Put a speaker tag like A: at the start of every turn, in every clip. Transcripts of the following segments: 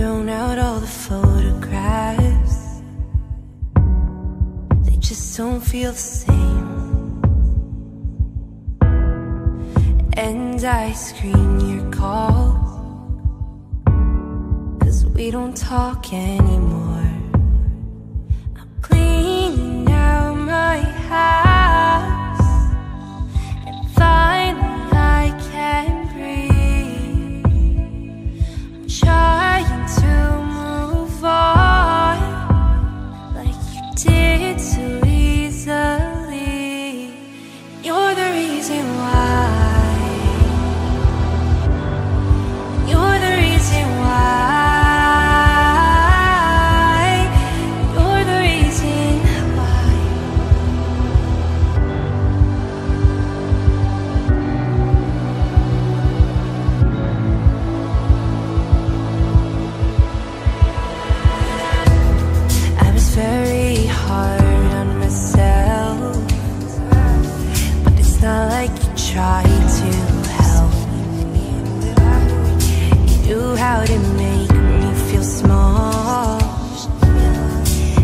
A: out all the photographs. They just don't feel the same. And I screen your calls. Cause we don't talk anymore tried to help You knew how to make me feel small.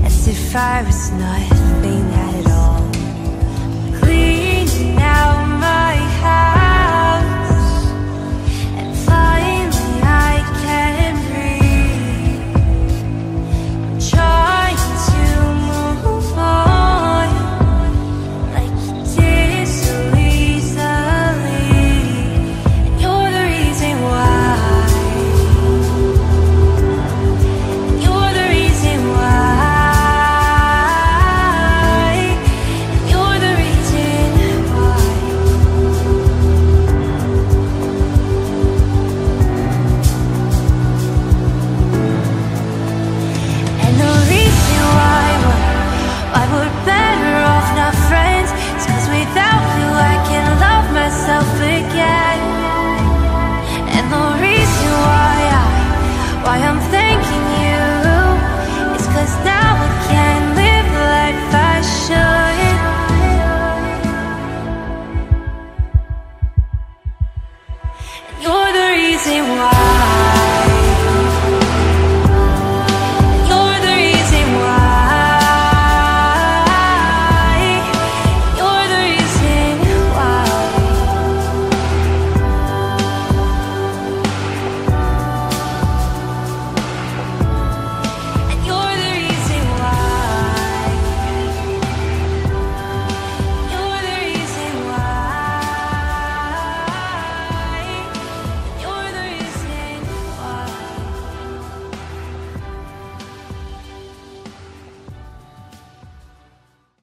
A: As if I was nothing